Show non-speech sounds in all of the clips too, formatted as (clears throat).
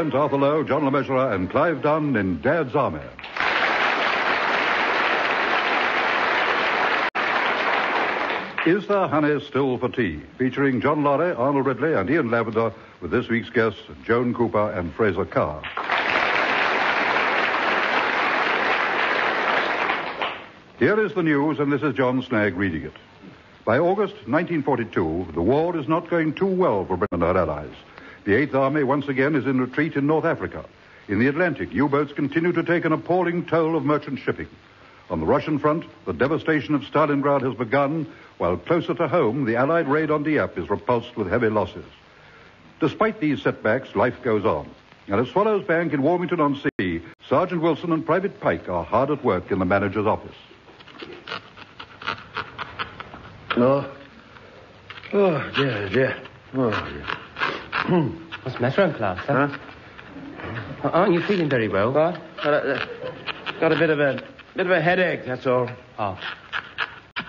Trent, Arthur Lowe, John Le Mesurier, and Clive Dunn in Dad's Army. Is There Honey Still for Tea? Featuring John Laurie, Arnold Ridley, and Ian Lavender, with this week's guests, Joan Cooper and Fraser Carr. Here is the news, and this is John Snagge reading it. By August 1942, the war is not going too well for Britain and her allies. The Eighth Army once again is in retreat in North Africa. In the Atlantic, U-boats continue to take an appalling toll of merchant shipping. On the Russian front, the devastation of Stalingrad has begun, while closer to home, the Allied raid on Dieppe is repulsed with heavy losses. Despite these setbacks, life goes on. At Swallows Bank in Walmington-on-Sea, Sergeant Wilson and Private Pike are hard at work in the manager's office. Oh. Oh, dear, dear. Oh, dear. (clears throat) What's the matter, Uncle Arthur? Huh? Aren't you feeling very well? What? Got a, uh, got a bit of a bit of a headache, that's all. Oh.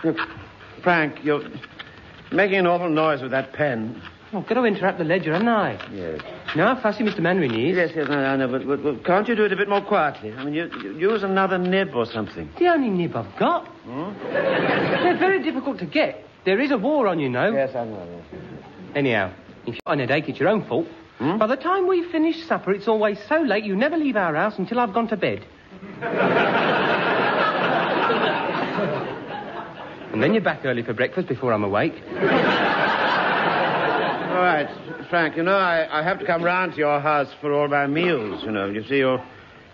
Look, Frank, you're making an awful noise with that pen. I've got to interrupt the ledger, haven't I? Yes. You know how fussy Mr. Mainwaring is? Yes, yes, I know, but, but, but can't you do it a bit more quietly? I mean, you, you use another nib or something. The only nib I've got. They're very difficult to get. There is a war on, you know. Yes, I know. Yes. Anyhow, if you've got an headache, it's your own fault. Hmm? By the time we finish supper, it's always so late you never leave our house until I've gone to bed. (laughs) and then you're back early for breakfast before I'm awake. All right, Frank, you know, I, I have to come round to your house for all my meals, you know. You see, your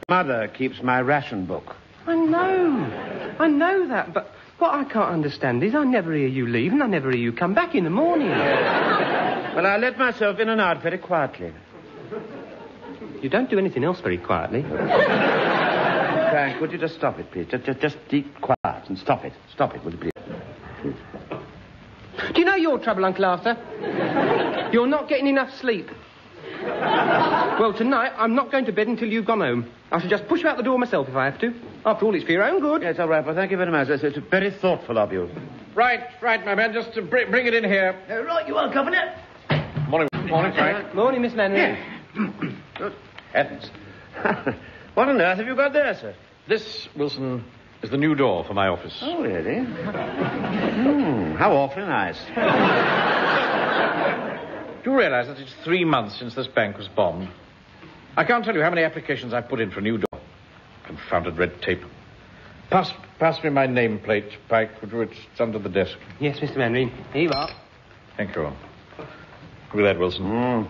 mother keeps my ration book. I know. I know that, but what I can't understand is I never hear you leave and I never hear you come back in the morning. Well, I let myself in and out very quietly. You don't do anything else very quietly. Frank, would you just stop it, please? Just, just, just keep quiet and stop it. Stop it, would you please? Do you know your trouble, Uncle Arthur? You're not getting enough sleep. Well, tonight, I'm not going to bed until you've gone home. I shall just push you out the door myself if I have to. After all, it's for your own good. Yes, all right. Well, thank you very much. It's, it's very thoughtful of you. Right, right, my man. Just to br- bring it in here. Uh, right, you are, Governor. Morning, morning, Frank. Morning, Miss Manning. (coughs) Good heavens. (laughs) what on earth have you got there, sir? This, Wilson, is the new door for my office. Oh, really? Hmm, how awfully nice. (laughs) Do you realize that it's three months since this bank was bombed? I can't tell you how many applications I've put in for a new door. Confounded red tape. Pass, pass me my nameplate, Pike. Would you? It's under the desk. Yes, Mr. Mainwaring. Here you are. Thank you. Look at that, Wilson.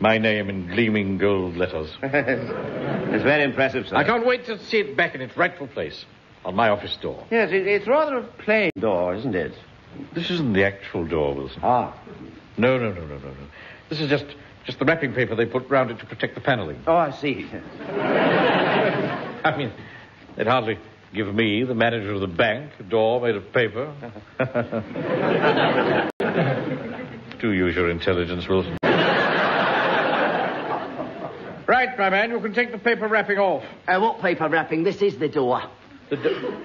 My name in gleaming gold letters. (laughs) it's very impressive, sir. I can't wait to see it back in its rightful place on my office door. Yes, it, it's rather a plain door, isn't it? This isn't the actual door, Wilson. Ah. No, no, no, no, no, no. This is just just the wrapping paper they put round it to protect the paneling. Oh, I see. (laughs) I mean, they'd hardly give me, the manager of the bank, a door made of paper. (laughs) Do use your intelligence, Wilson. Right, my man, you can take the paper wrapping off. Uh, what paper wrapping? This is the door. The do-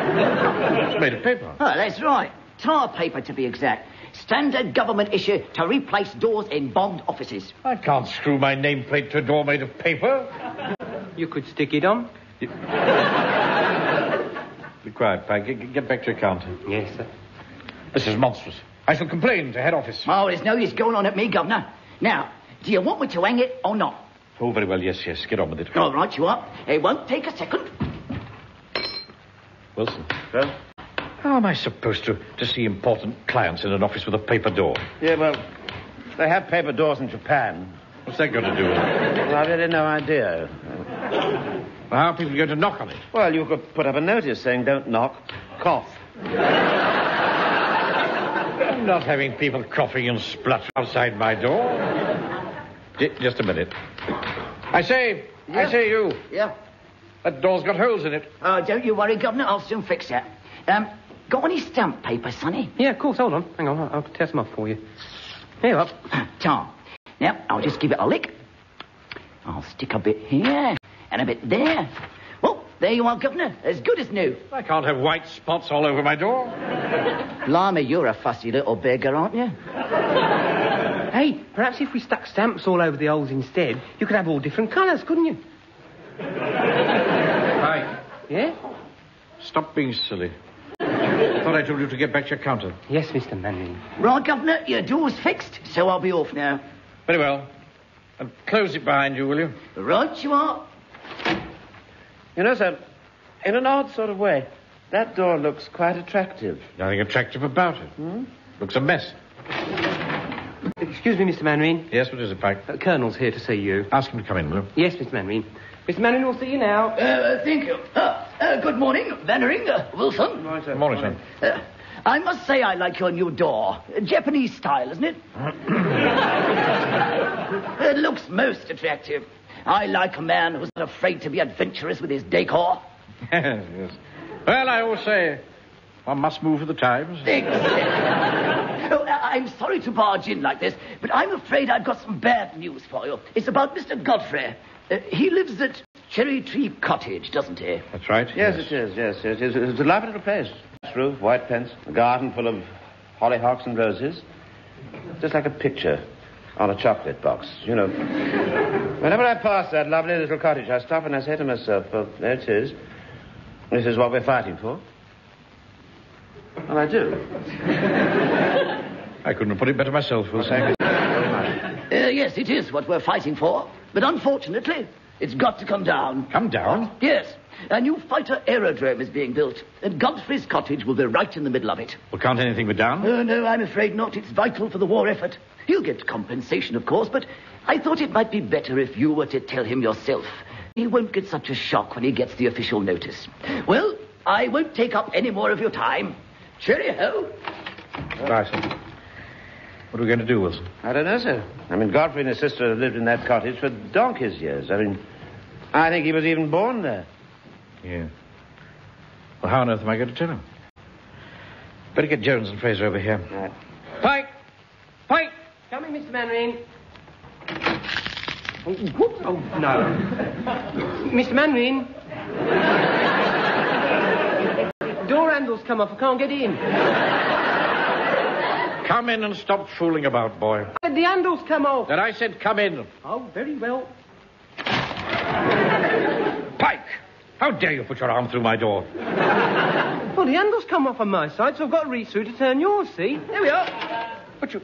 it's made of paper. Oh, that's right. Tar paper, to be exact. Standard government issue to replace doors in bombed offices. I can't screw my nameplate to a door made of paper. You could stick it on. Be quiet, Pike. Get, get back to your counter. Yes, sir. This is monstrous. I shall complain to head office. Oh, there's no use going on at me, Governor. Now, do you want me to hang it or not? Oh, very well. Yes, yes. Get on with it. All right, you are. It won't take a second. Wilson, Sir? how am I supposed to, to see important clients in an office with a paper door? Yeah, well, they have paper doors in Japan. What's that got to do with it? Well, I've really no idea. Well, how are people going to knock on it? Well, you could put up a notice saying, don't knock, cough. I'm not having people coughing and spluttering outside my door. J- just a minute. I say, I Yeah. say you. Yeah. That door's got holes in it. Oh, don't you worry, Governor. I'll soon fix that. Um, got any stamp paper, Sonny? Yeah, of course. Hold on. Hang on. I'll, I'll test them off for you. Here you are. (laughs) Tom. Now, I'll just give it a lick. I'll stick a bit here and a bit there. Well, there you are, Governor. As good as new. I can't have white spots all over my door. (laughs) Blimey, you're a fussy little beggar, aren't you? (laughs) hey, perhaps if we stuck stamps all over the holes instead, you could have all different colours, couldn't you? (laughs) Pike, Yeah? stop being silly. Thought I told you to get back to your counter. Yes, Mr. Mainwaring. Right, Governor, your door's fixed, so I'll be off now. Very well. And close it behind you, will you? Right you are. You know, sir, in an odd sort of way, that door looks quite attractive. Nothing attractive about it. Hmm? Looks a mess. Excuse me, Mr. Mainwaring. Yes, what is it, Pike? Uh, Colonel's here to see you. Ask him to come in, will you? Yes, Mr. Mainwaring. Mr. Mainwaring will see you now. Uh, thank you. Uh, uh, good morning, Mainwaring, uh, Wilson. Good morning, son. Uh, I must say I like your new door. Japanese style, isn't it? (clears throat) it looks most attractive. I like a man who's not afraid to be adventurous with his decor. yes, yes. Well, I always say one must move with the times. Exactly. oh, I- I'm sorry to barge in like this, but I'm afraid I've got some bad news for you. It's about Mr. Godfrey. Uh, he lives at Cherry Tree Cottage, doesn't he? That's right. Yes, it is. Yes, yes, it is. It's a lovely little place. Flat Roof, white fence, a garden full of hollyhocks and roses. Just like a picture on a chocolate box, you know. Whenever I pass that lovely little cottage, I stop and I say to myself, well, there it is. This is what we're fighting for. And I do. (laughs) I couldn't have put it better myself, Wilson. Thank you. Uh, yes, it is what we're fighting for. But unfortunately, it's got to come down. Come down. Yes. A new fighter aerodrome is being built, and Godfrey's cottage will be right in the middle of it. Well, can't anything be done? Oh, no, I'm afraid not. It's vital for the war effort. He'll get compensation, of course, but I thought it might be better if you were to tell him yourself. He won't get such a shock when he gets the official notice. Well, I won't take up any more of your time. Cheerio. Right, son. What are we going to do, Wilson? I don't know, sir. I mean, Godfrey and his sister have lived in that cottage for donkey's years. I mean, I think he was even born there. Yeah. Well, how on earth am I going to tell him? Better get Jones and Fraser over here. Right. Pike! Pike! Coming, Mr. Mainwaring. Oh, whoops. Oh, no. Mr. Mainwaring. Door handle's come off. I can't get in. Come in and stop fooling about, boy. Did The handle's come off. Then I said come in. Oh, very well. Pike! How dare you put your arm through my door? Well, the handle's come off on my side, so I've got to reach through to turn yours, see? There we are. But you,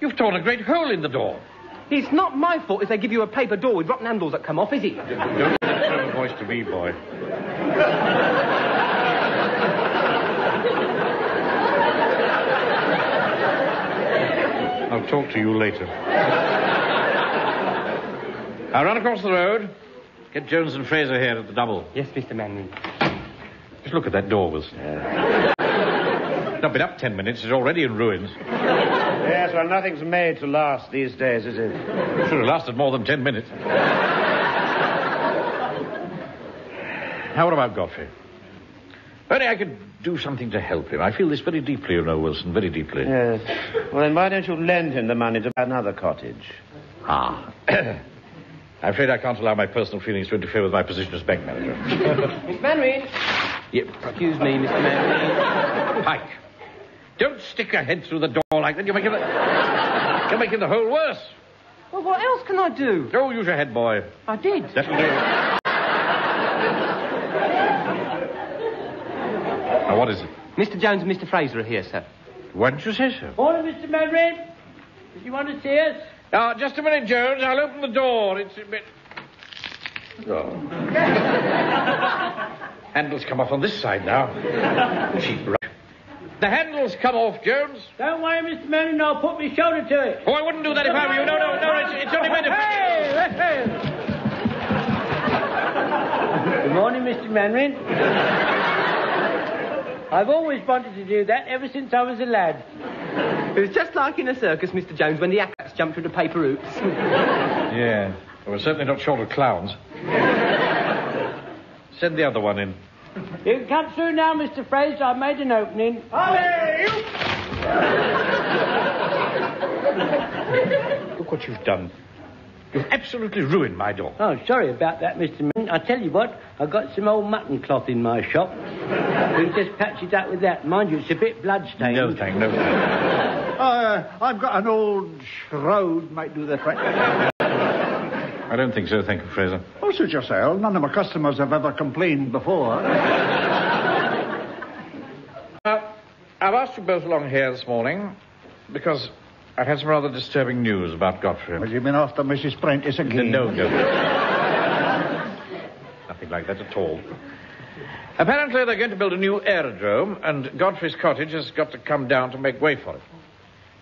you've torn a great hole in the door. It's not my fault if they give you a paper door with rotten handles that come off, is it? Don't turn voice to me, boy. I'll talk to you later. I'll run across the road. Get Jones and Fraser here at the double. Yes, Mr. Mainwaring. Just look at that door, Wilson. Not been up ten minutes. It's already in ruins. Yes, well, nothing's made to last these days, is it? Should have lasted more than ten minutes. (laughs) Now, what about Godfrey? Only I could do something to help him. I feel this very deeply, you know, Wilson, very deeply. Yes. Well, then why don't you lend him the money to buy another cottage? Ah. (coughs) I'm afraid I can't allow my personal feelings to interfere with my position as bank manager. (laughs) Mr. Mainwaring. Yep. Excuse me, Mr. Mainwaring. Pike, don't stick your head through the door like that. You're making the, you're making the hole worse. Well, what else can I do? Go use your head, boy. I did. That'll do. Now, what is it? Mr. Jones and Mr. Fraser are here, sir. Why didn't you say so? Morning, Mr. Mainwaring. Did you want to see us? Now, just a minute, Jones. I'll open the door. It's a bit. Oh. handles come off on this side now. Cheap right. The handles come off, Jones. Don't worry, Mr. Mainwaring. I'll put my shoulder to it. Oh, I wouldn't do that if I were you. No, no, no. It's, it's only meant to. Hey, hey. Good morning, Mr. Mainwaring. I've always wanted to do that ever since I was a lad. It was just like in a circus, Mr. Jones, when the acrobats jumped through the paper hoops. Yeah. Well, we're certainly not short of clowns. Send the other one in. You can come through now, Mr. Fraser. I've made an opening. Look what you've done. You've absolutely ruined my door. Oh, sorry about that, Mr. Mainwaring. I tell you what, I've got some old mutton cloth in my shop. We'll just patch it up with that. Mind you, it's a bit bloodstained. No, thank, no, thank. Uh, I've got an old shroud might do the trick. I don't think so, thank you, Fraser. Oh, suit yourself. None of my customers have ever complained before. Uh, I've asked you both along here this morning because I've had some rather disturbing news about Godfrey. Has he been after Mrs. Prentice again? No, no. Nothing like that at all. Apparently, they're going to build a new aerodrome, and Godfrey's cottage has got to come down to make way for it.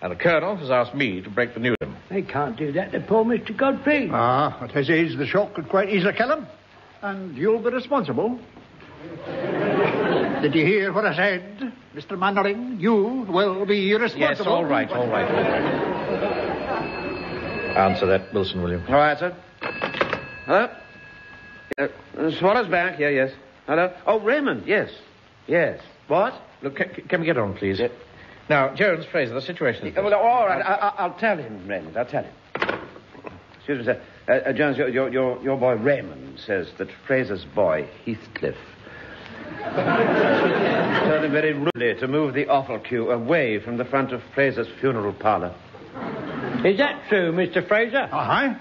And the Colonel has asked me to break the news to him. They can't do that to poor Mr. Godfrey. Ah, at his age, the shock could quite easily kill him. And you'll be responsible. (laughs) Did you hear what I said, Mr. Mainwaring? You will be responsible. Yes, all right, all right, all right. Answer that, Wilson, will you? All right, sir. Hello? Uh, uh, Swallow's back. Yeah, yes. Hello? Oh, Raymond. Yes. Yes. What? Look, can, can we get on, please? Now, Jones, Fraser, the situation is well, all right. I, I, I'll tell him, Raymond. I'll tell him. Excuse me, sir. Uh, uh, Jones, your, your, your, your boy Raymond says that Fraser's boy, Heathcliff, told him very rudely to move the offal queue away from the front of Fraser's funeral parlor. Is that true, Mr. Fraser? Uh-huh.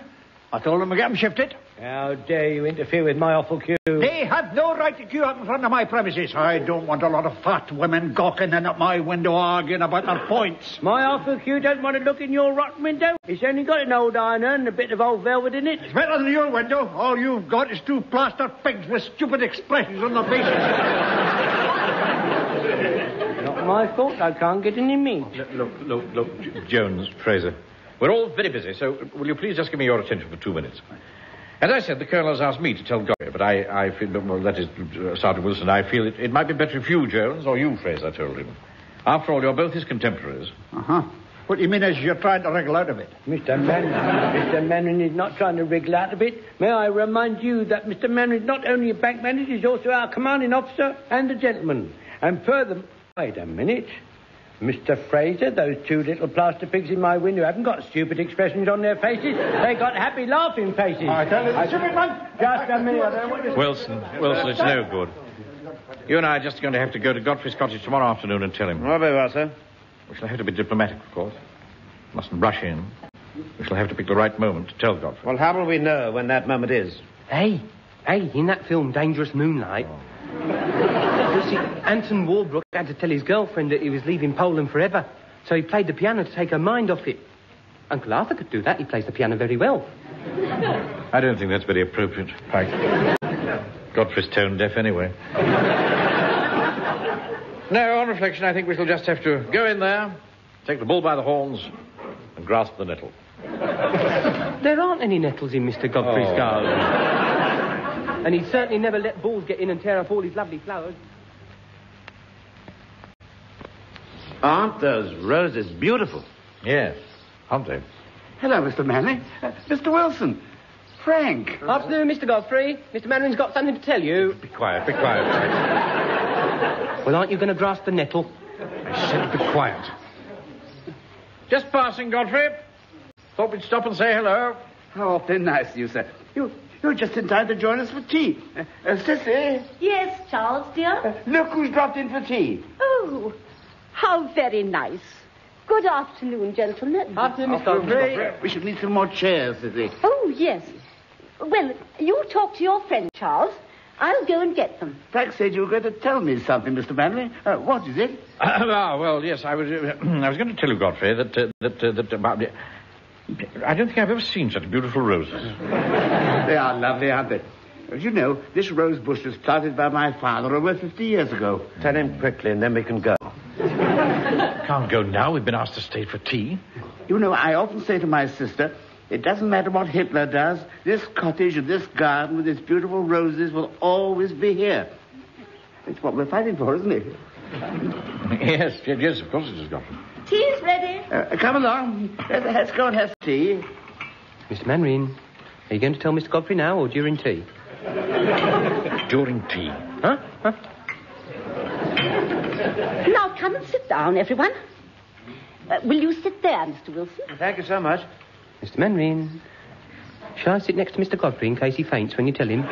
I told him to get him shifted. How dare you interfere with my awful queue? They have no right to queue up in front of my premises. I don't want a lot of fat women gawking in at my window arguing about their points. My awful queue doesn't want to look in your rotten window. It's only got an old iron and a bit of old velvet in it. It's better than your window. All you've got is two plaster pigs with stupid expressions on their faces. Not my fault. I can't get any meat. Look, look, look, look, J- Jones, Fraser. We're all very busy, so will you please just give me your attention for two minutes? As I said, the Colonel has asked me to tell Godfrey, but I, I feel, well, that is, uh, Sergeant Wilson, I feel it, it might be better if you, Jones, or you, Fraser, told him. After all, you're both his contemporaries. Uh-huh. What do you mean is you're trying to wriggle out of it? Mr. Mainwaring, Mr. Mainwaring is not trying to wriggle out of it. May I remind you that Mr. Mainwaring is not only a bank manager, he's also our commanding officer and a gentleman. And further, wait a minute. Mr. Fraser, those two little plaster pigs in my window haven't got stupid expressions on their faces. They've got happy laughing faces. I tell you, the stupid man. Just a minute. I don't want. Wilson, Wilson, it's no good. You and I are just going to have to go to Godfrey's cottage tomorrow afternoon and tell him. Oh, very well, sir. We shall have to be diplomatic, of course. Mustn't rush in. We shall have to pick the right moment to tell Godfrey. Well, how will we know when that moment is? Hey, hey, in that film, Dangerous Moonlight. You see, Anton Walbrook had to tell his girlfriend that he was leaving Poland forever. So he played the piano to take her mind off it. Uncle Arthur could do that. He plays the piano very well. I don't think that's very appropriate, Pike. Godfrey's tone deaf anyway. no, on reflection, I think we shall just have to go in there, take the bull by the horns, and grasp the nettle. There aren't any nettles in Mr. Godfrey's Oh. garden. And he certainly never let bulls get in and tear up all his lovely flowers. Aren't those roses beautiful? Yes, aren't they? Hello, Mr. Mainwaring. Uh, Mr. Wilson. Frank. Afternoon, Mr. Godfrey. Mr. Mainwaring's got something to tell you. Be quiet, be quiet. Well, aren't you going to grasp the nettle? I said be quiet. Just passing, Godfrey. Thought we'd stop and say hello. How awfully nice of you, sir. You, you're just in time to join us for tea. Uh, uh, Sissy, Yes, Charles, dear. look who's dropped in for tea. Oh, how very nice. Good afternoon, gentlemen. Afternoon, Miss After a Godfrey. break, We should need some more chairs, Sissy. Oh, yes. Well, you talk to your friend, Charles. I'll go and get them. Frank said you were going to tell me something, Mr. Mainwaring. Uh, what is it? (clears throat) ah, well, yes, I was. Uh, (clears throat) I was going to tell you, Godfrey, that uh, that uh, that about. I don't think I've ever seen such beautiful roses. (laughs) They are lovely, aren't they? As you know, this rose bush was planted by my father over 50 years ago. Tell him quickly, and then we can go. Can't go now. We've been asked to stay for tea. You know, I often say to my sister, it doesn't matter what Hitler does, this cottage and this garden with its beautiful roses will always be here. It's what we're fighting for, isn't it? yes, yes, yes, of course it has, Godfrey. Tea's ready. Uh, come along. Let's, let's go and have tea. Mr. Mainwaring, are you going to tell Mr. Godfrey now or during tea? During tea. Huh? Huh? Now come and sit down, everyone. Uh, will you sit there, Mr. Wilson? Thank you so much. Mr. Mainwaring, shall I sit next to Mr. Godfrey in case he faints when you tell him? Be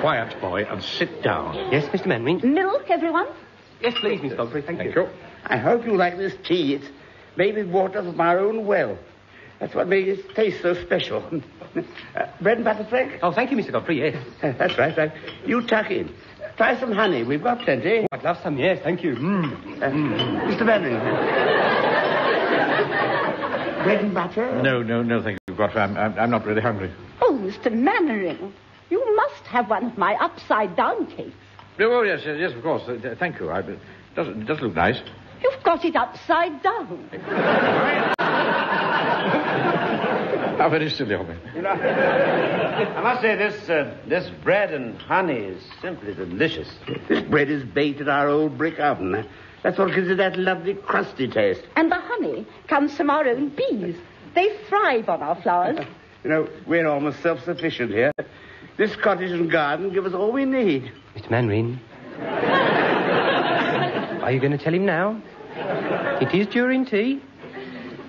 quiet, boy, and sit down. Yes, Mr. Mainwaring? Milk, everyone? Yes, please, Miss Godfrey. Thank, Thank you. I hope you like this tea. It's made with water from our own well. That's what makes it taste so special. (laughs) Uh, bread and butter, Frank? Oh, thank you, Mr. Godfrey, yes. Uh, (laughs) That's right, right. You tuck in. Try some honey. We've got plenty. I'd love some, yes, thank you. Mm. Uh, Mr. Mainwaring. bread and butter? No, no, no, thank you, Godfrey. I'm, I'm, I'm not really hungry. Oh, Mr. Mainwaring, you must have one of my upside-down cakes. Oh, yes, yes, yes, of course. Uh, uh, thank you. I, it, does, it does look nice. You've got it upside down. How very silly of me. I must say, this, uh, this bread and honey is simply delicious. This bread is baked in our old brick oven. That's what gives it that lovely crusty taste. And the honey comes from our own bees. They thrive on our flowers. You know, we're almost self-sufficient here. This cottage and garden give us all we need. Mr. Mainwaring. (laughs) Are you going to tell him now? It is during tea.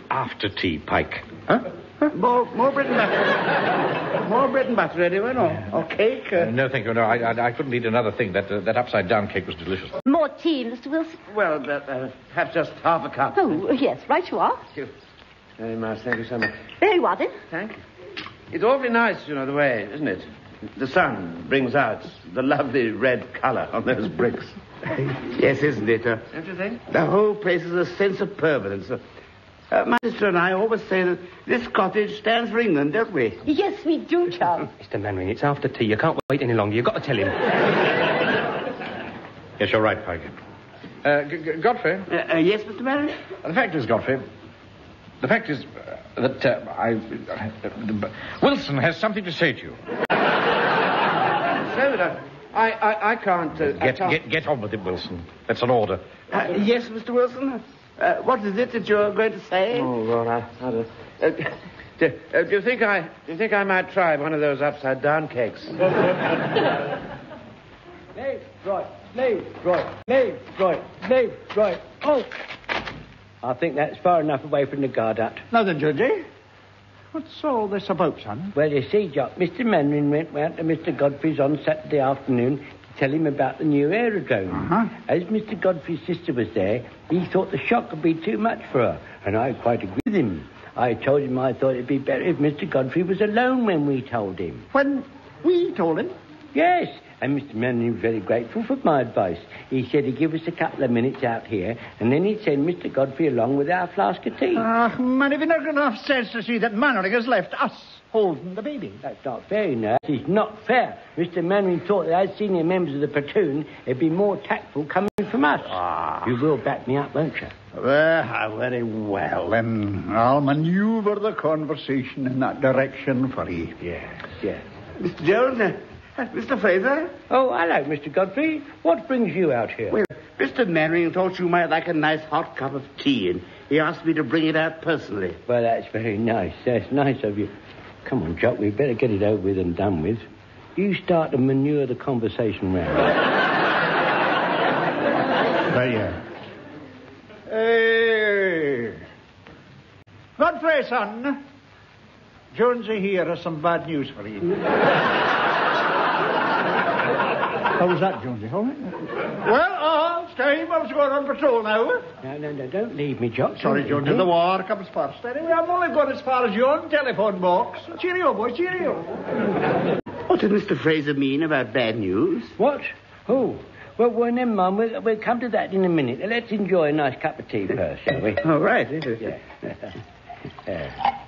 After tea, Pike. Huh? Huh? More, more bread and butter. more bread and butter, anyone? Or, or cake? Uh, no, thank you. No, I, I, I couldn't eat another thing. That, uh, that upside-down cake was delicious. More tea, Mr. Wilson? Well, uh, uh, perhaps just half a cup. Oh, yes, right you are. Thank you very much. Thank you so much. Very well, then. Thank you. It's awfully nice, you know, the way, isn't it? The sun brings out the lovely red colour on those bricks. yes, isn't it? Uh, Don't you think? the whole place has a sense of permanence. Uh, uh, my sister and I always say that this cottage stands for England, don't we? Yes, we do, Charles. (laughs) Mr. Mainwaring, it's after tea. You can't wait any longer. You've got to tell him. (laughs) Yes, you're right, Pike. Uh, G- G- Godfrey, Uh, uh, yes, Mr. Mainwaring? the fact is, Godfrey, the fact is uh, that uh, I... Uh, Wilson has something to say to you. So that I, I, I, I can't... Uh, I Get, can't... get, get on with it, Wilson. That's an order. Uh, yes, Mr. Wilson? Uh, what is it that you're going to say? Oh, God, I, I don't... Uh, do, uh, do you think I do you think I might try one of those upside down cakes? (laughs) Left, right, left, right, left, right, left, right. Oh! I think that's far enough away from the guard hut. Now then, Georgie, what's all this about, son? Well, you see, Jock, Mr. Mainwaring went round to Mr. Godfrey's on Saturday afternoon to tell him about the new aerodrome. Uh-huh. As Mr. Godfrey's sister was there, he thought the shock would be too much for her, and I quite agreed with him. I told him I thought it'd be better if Mr. Godfrey was alone when we told him. When we told him. Yes, and Mr. Mainwaring was very grateful for my advice. He said he'd give us a couple of minutes out here, and then he'd send Mr. Godfrey along with our flask of tea. Ah, man, if you're not going to have sense to see that Mainwaring has left us holding the baby. That's not fair, you know. It's not fair. Mr. Mainwaring thought that as senior members of the platoon, it'd be more tactful coming from us. Ah. You will back me up, won't you? Well, very well, then. I'll maneuver the conversation in that direction for you. Yes, yes. Mr. Jones? Mr. Fraser? Oh, hello, Mr. Godfrey. What brings you out here? Well, Mr. Mainwaring thought you might like a nice hot cup of tea, and he asked me to bring it out personally. Well, that's very nice. That's nice of you. Come on, Jock, we'd better get it over with and done with. You start to manure the conversation round. There you are. Hey. Godfrey, son. Jonesy here has some bad news for you. How was that, Jonesy? All right? Well, uh, it's time I was going on patrol now. no, no, no, don't leave me, Jock. Sorry, Don't Jonesy, leave the me. war comes first. Anyway, I'm only going as far as your telephone box. Cheerio, boy, cheerio. What did Mr. Fraser mean about bad news? What? Oh. Well, well, never mind. We'll, we'll come to that in a minute. Let's enjoy a nice cup of tea first, shall we? All right. Yeah.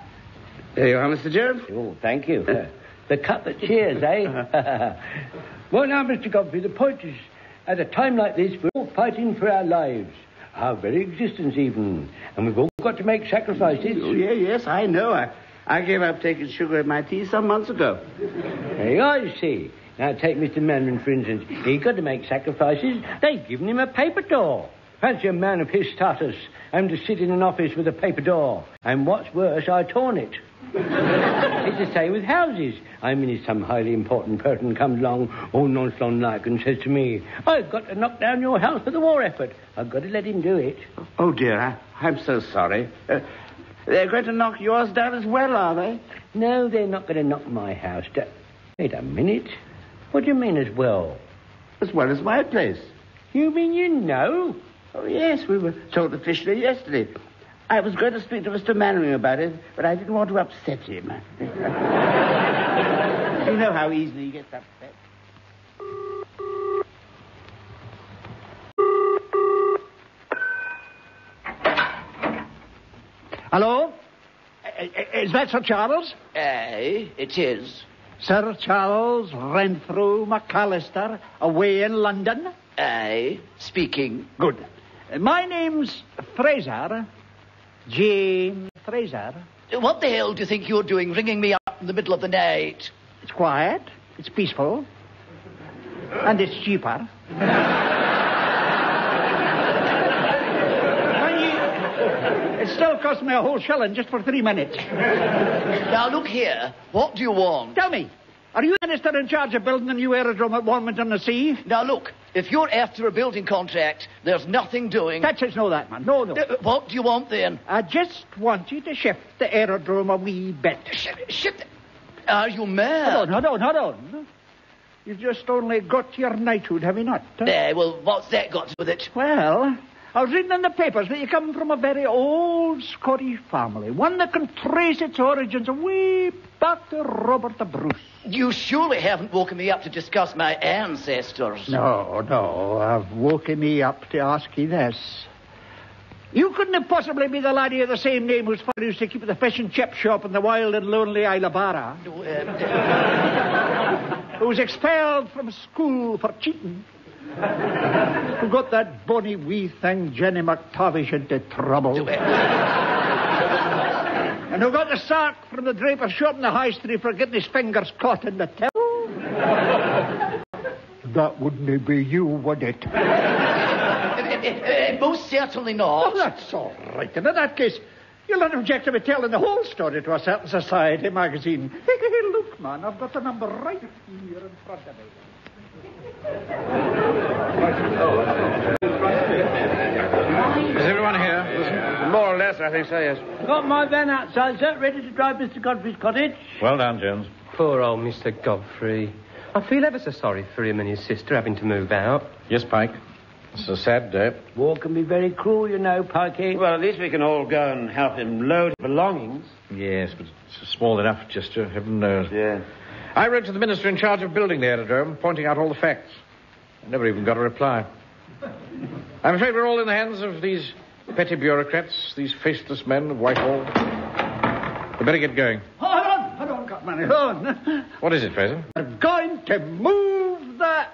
There you are, Mr. Jones. Oh, thank you. Uh, the cup that cheers, eh? (laughs) well, now, Mr. Godfrey, the point is, at a time like this, we're all fighting for our lives, our very existence, even, and we've all got to make sacrifices. Oh, yeah, yes, I know. I, I gave up taking sugar in my tea some months ago. There you see. Now, take Mr. Mainwaring, for instance. He's got to make sacrifices. They've given him a paper door. Fancy a man of his status having to sit in an office with a paper door. And what's worse, I torn it. (laughs) it's the same with houses. I mean, if some highly important person comes along, all nonchalant like, and says to me, I've got to knock down your house for the war effort. I've got to let him do it. Oh, dear, I, I'm so sorry. Uh, they're going to knock yours down as well, are they? No, they're not going to knock my house down. Wait a minute. What do you mean as well? As well as my place. You mean you know? Oh, yes, we were told officially yesterday. I was going to speak to Mr. Mainwaring about it, but I didn't want to upset him. (laughs) you know how easily he gets upset. Hello? I- I- Is that Sir Charles? Aye, it is. Sir Charles Renfrew McAllister, away in London? Aye, speaking. Good. My name's Fraser. James Fraser. What the hell do you think you're doing ringing me up in the middle of the night? It's quiet. It's peaceful. And it's cheaper. It still cost me a whole shilling just for three minutes. Now, look here. What do you want? Tell me, are you minister in charge of building the new aerodrome at Walmington on the Sea? Now, look. If you're after a building contract, there's nothing doing. That's it, no, that, man. No, no. Uh, what do you want then? I just want you to shift the aerodrome a wee bit. Sh- shit. Are you mad? Hold on, hold on, hold on. You've just only got your knighthood, have you not? Eh, well, what's that got to do with it? Well, I was reading in the papers that you come from a very old Scottish family, one that can trace its origins way back to Robert the Bruce. You surely haven't woken me up to discuss my ancestors. No, no, I've woken me up to ask you this. You couldn't have possibly be the laddie of the same name whose father used to keep the fish and chip shop in the wild and lonely Isle of Barra, Uh, (laughs) who was expelled from school for cheating, who got that bonny wee thing, Jenny McTavish, into trouble, and who got the sack from the draper's shop in the high street for getting his fingers caught in the till. That wouldn't be you, would it? uh, most certainly not. Oh, that's all right. And in that case, you'll not object to me telling the whole story to a certain society magazine. (laughs) Look, man, I've got the number right here in front of me. Is everyone here? More or less, I think so, yes. Got my van outside, sir, ready to drive Mr. Godfrey's cottage. Well done, Jones. Poor old Mr. Godfrey. I feel ever so sorry for him and his sister having to move out. Yes, Pike. It's a sad day. War can be very cruel, you know, Pikey. Well, at least we can all go and help him load his belongings. Yes, but it's small enough just to heaven knows. Yeah. I wrote to the minister in charge of building the aerodrome, pointing out all the facts. I never even got a reply. I'm afraid we're all in the hands of these petty bureaucrats, these faceless men of Whitehall. We better get going. Hold on, hold on, Cutman, hold on. What is it, Fraser? I'm going to move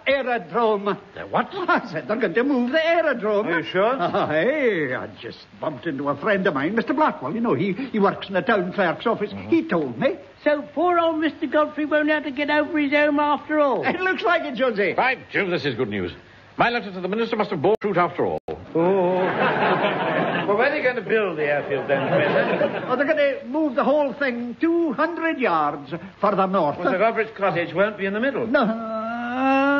aerodrome. The what? (laughs) I said they're going to move the aerodrome. Are you sure? (laughs) Oh, Aye, I just bumped into a friend of mine, Mr. Blackwell. You know, he, he works in the town clerk's office. Mm-hmm. He told me. So poor old Mr. Godfrey won't have to get over his home after all. It looks like it, Jonesy. By Jove, this is good news. My letter to the minister must have borne fruit after all. Oh. (laughs) Well, where are they going to build the airfield then, Professor? Oh, they're going to move the whole thing 200 yards further north. Well, Sir Godfrey's cottage won't be in the middle. No,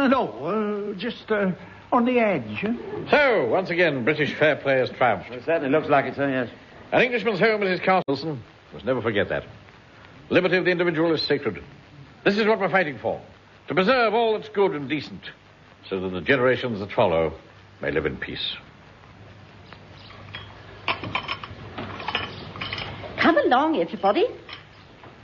uh, no, uh, just uh, on the edge. So, once again, British fair play has triumphed. It certainly looks like it, sir, yes. An Englishman's home is his castle, Wilson. Must never forget that. Liberty of the individual is sacred. This is what we're fighting for. To preserve all that's good and decent, so that the generations that follow may live in peace. Come along, everybody.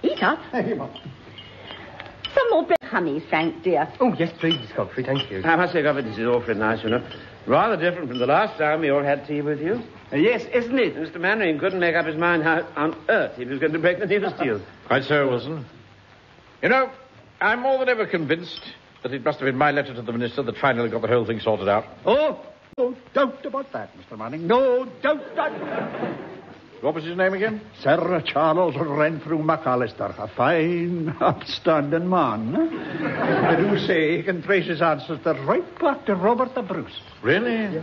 Eat up. Some more bread honey, Frank, dear. Oh, yes, please, Miss Godfrey, thank you. I must say, Godfrey, this is awfully nice, you know. Rather different from the last time we all had tea with you. Uh, yes, isn't it? Mr. Mainwaring couldn't make up his mind how on earth he was going to break the news to you. Quite so, Wilson. You know, I'm more than ever convinced that it must have been my letter to the minister that finally got the whole thing sorted out. Oh, no doubt about that, Mr. Mainwaring. No doubt about it. What was his name again? Sir Charles Renfrew McAllister, a fine, upstanding man. I do say he can trace his ancestors right back to Robert the Bruce. Really?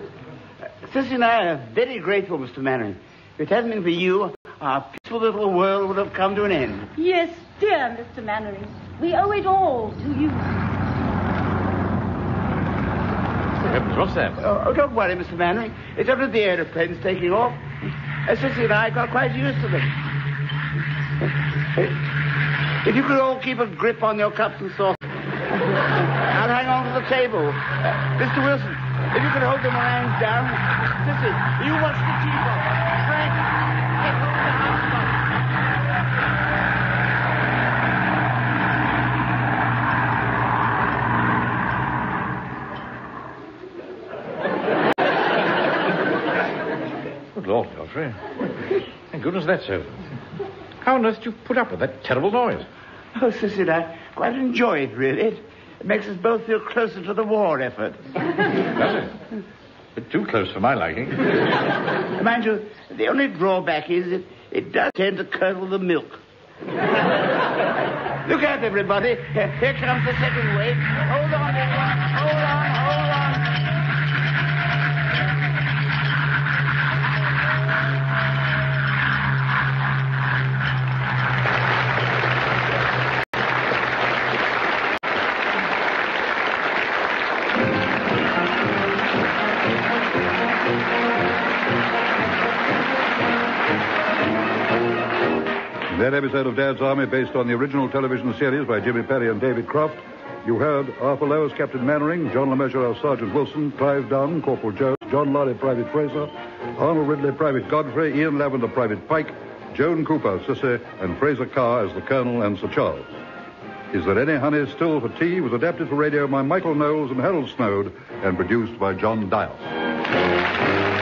Sissy and I are very grateful, Mr. Mainwaring. If it hadn't been for you, our peaceful little world would have come to an end. Yes, dear Mr. Mainwaring. We owe it all to you. Heavens, what's that? Oh, oh don't worry, Mr. Mainwaring. It's only the aeroplanes taking off. Uh, Sissy and I got quite used to them. If you could all keep a grip on your cups and saucers. I'll hang on to the table. Mr. Wilson, if you could hold the meringues down. Sissy, you watch the teapot. Frank, get hold of the house box. Thank goodness that's over. How on earth did you put up with that terrible noise? Oh, Sissy I quite enjoy it, really. It, makes us both feel closer to the war effort. Does it? But too close for my liking. Mind you, the only drawback is it, it does tend to curdle the milk. Look out, everybody. Here, here comes the second wave. Hold on, everyone. Hold on, hold on. That episode of Dad's Army, based on the original television series by Jimmy Perry and David Croft, you heard Arthur Lowe as Captain Mainwaring, John Le Mesurier as Sergeant Wilson, Clive Dunn, Corporal Jones, John Laurie, Private Fraser, Arnold Ridley, Private Godfrey, Ian Lavender, Private Pike, Joan Cooper, Sissy, and Fraser Carr as the Colonel and Sir Charles. Is There Any Honey Still for Tea was adapted for radio by Michael Knowles and Harold Snoad and produced by John Dyas.